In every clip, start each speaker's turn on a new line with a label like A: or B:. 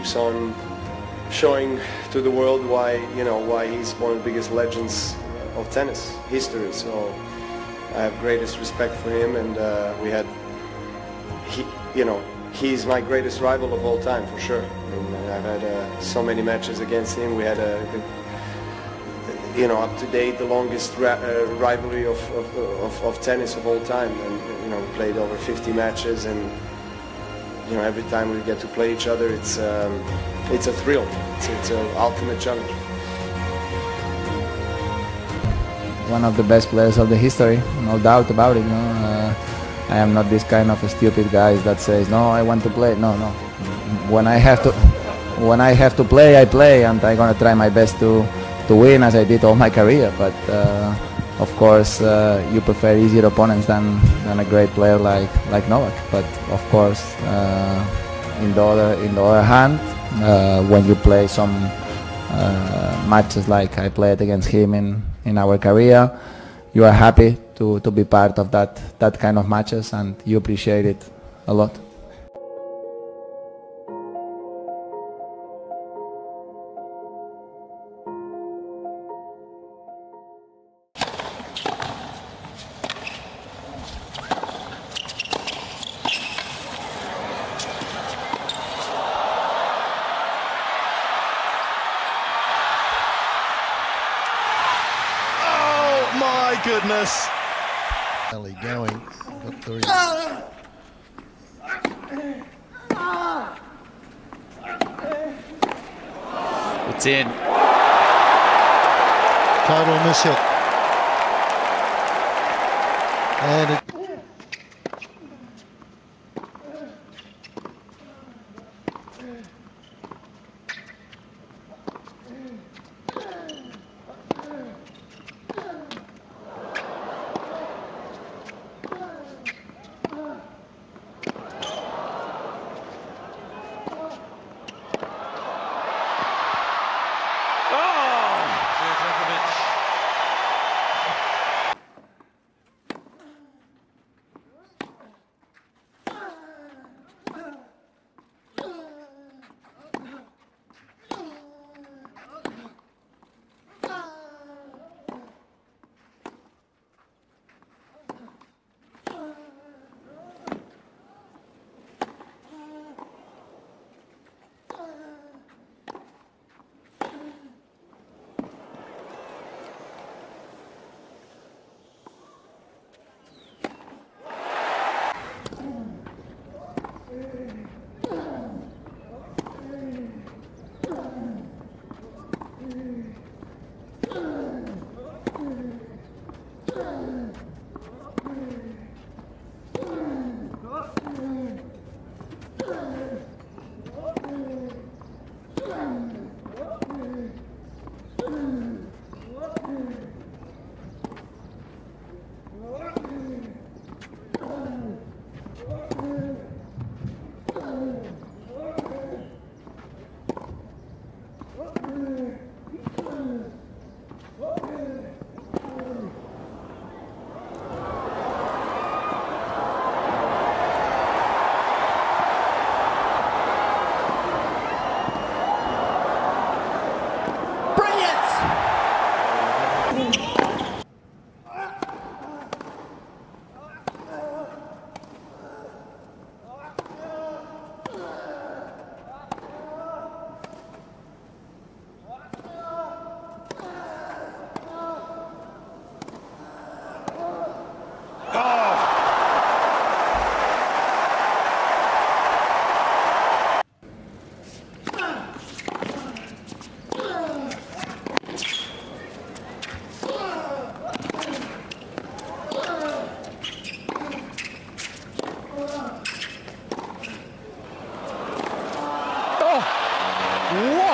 A: keeps on showing to the world why you know why he's one of the biggest legends of tennis history. So I have greatest respect for him, and uh, we had he, you know, he's my greatest rival of all time for sure. I mean, I've had uh, so many matches against him. We had a, you know, up to date, the longest uh, rivalry of, of, of, of, tennis of all time, and you know, played over 50 matches, and you know, every time we get to play each other, it's um, it's a thrill. It's, it's an ultimate challenge.
B: One of the best players of the history, no doubt about it. You know? Uh, I am not this kind of a stupid guy that says, "No, I want to play." No, no. When I have to, when I have to play, I play, and I'm gonna try my best to to win as I did all my career. But uh, of course, uh, you prefer easier opponents than, than a great player like like Novak. But of course, uh, in the other in the other hand, uh, when you play some uh, matches like I played against him in, in our career, you are happy to, to be part of that, that kind of matches and you appreciate it a lot.
C: Goodness. Ellie going. Got three.
D: It's in.
C: Total miss hit. And it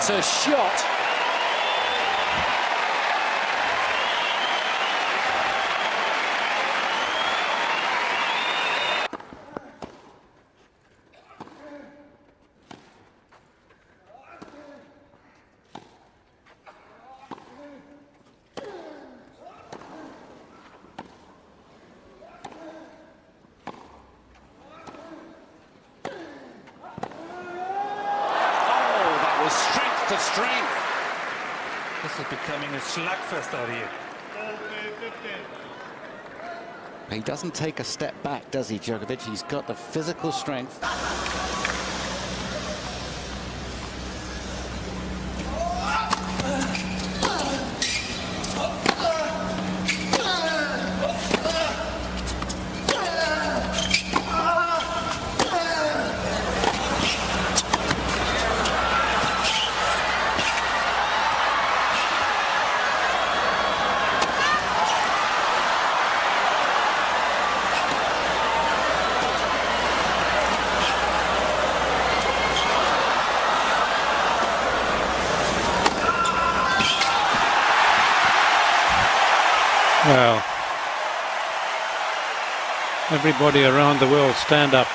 D: What a shot! Strength strength.
E: This is becoming a slugfest out here.
F: He doesn't take a step back, does he, Djokovic? He's got the physical strength.
G: Well, everybody around the world stand up.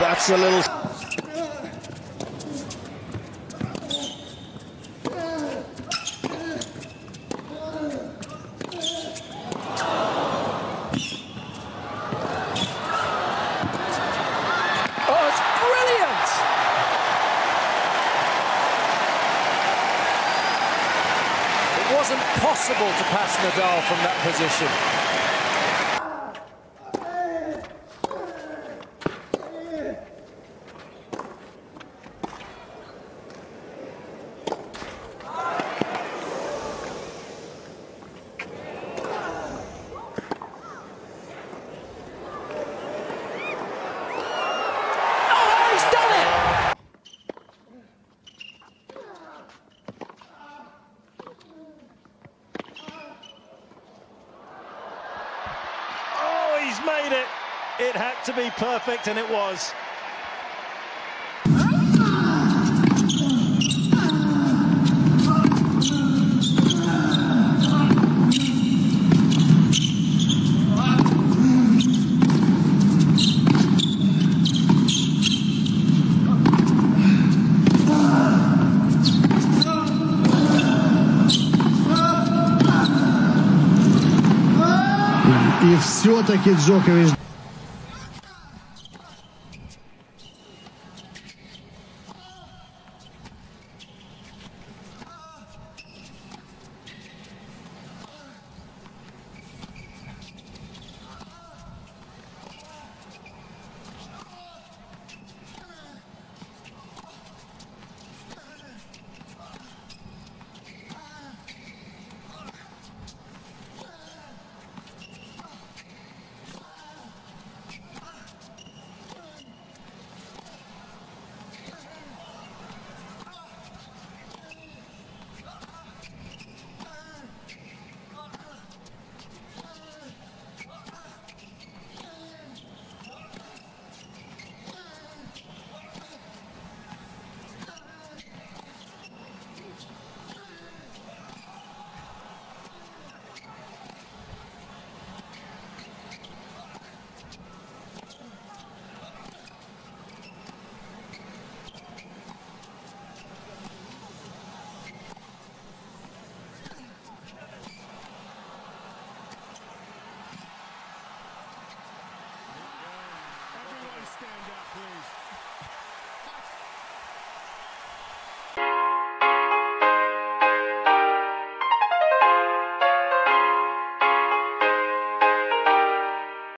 H: That's a little.
D: Oh! It wasn't possible to pass Nadal from that position. Oh, he's done it!
H: Oh, he's made it! It had to be perfect, and it was.
C: И все-таки Джокович